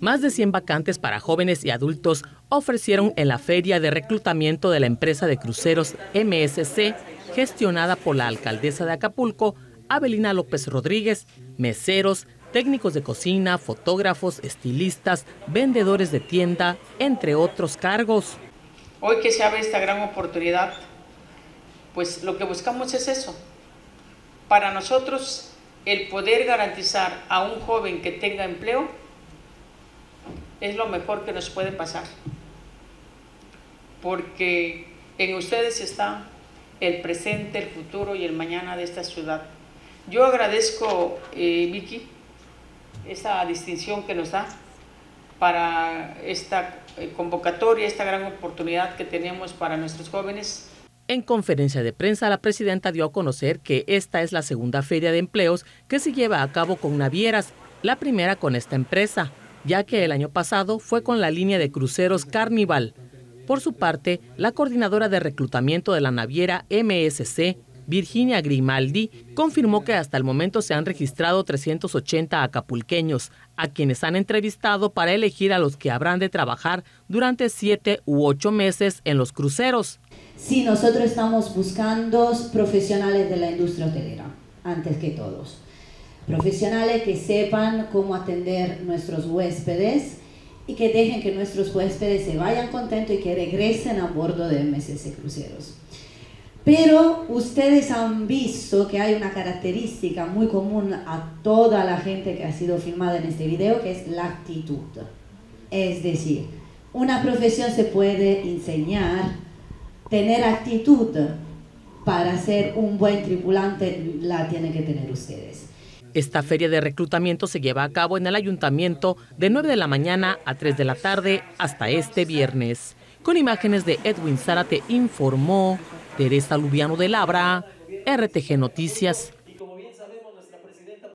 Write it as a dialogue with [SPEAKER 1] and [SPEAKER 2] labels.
[SPEAKER 1] Más de 100 vacantes para jóvenes y adultos ofrecieron en la feria de reclutamiento de la empresa de cruceros MSC, gestionada por la alcaldesa de Acapulco, Abelina López Rodríguez, meseros, técnicos de cocina, fotógrafos, estilistas, vendedores de tienda, entre otros cargos.
[SPEAKER 2] Hoy que se abre esta gran oportunidad, pues lo que buscamos es eso. Para nosotros, el poder garantizar a un joven que tenga empleo es lo mejor que nos puede pasar. Porque en ustedes está el presente, el futuro y el mañana de esta ciudad. Yo agradezco, eh, Vicky, esa distinción que nos da para esta eh, convocatoria, esta gran oportunidad que tenemos para nuestros jóvenes.
[SPEAKER 1] En conferencia de prensa, la presidenta dio a conocer que esta es la segunda feria de empleos que se lleva a cabo con navieras, la primera con esta empresa ya que el año pasado fue con la línea de cruceros Carnival. Por su parte, la coordinadora de reclutamiento de la naviera MSC, Virginia Grimaldi, confirmó que hasta el momento se han registrado 380 acapulqueños, a quienes han entrevistado para elegir a los que habrán de trabajar durante siete u ocho meses en los cruceros.
[SPEAKER 3] Sí, nosotros estamos buscando profesionales de la industria hotelera, antes que todos profesionales que sepan cómo atender nuestros huéspedes y que dejen que nuestros huéspedes se vayan contentos y que regresen a bordo de MSC Cruceros. Pero ustedes han visto que hay una característica muy común a toda la gente que ha sido filmada en este video, que es la actitud. Es decir, una profesión se puede enseñar, tener actitud para ser un buen tripulante la tienen que tener ustedes.
[SPEAKER 1] Esta feria de reclutamiento se lleva a cabo en el ayuntamiento de 9 de la mañana a 3 de la tarde hasta este viernes. Con imágenes de Edwin Zárate informó Teresa Lubiano de Labra, RTG Noticias.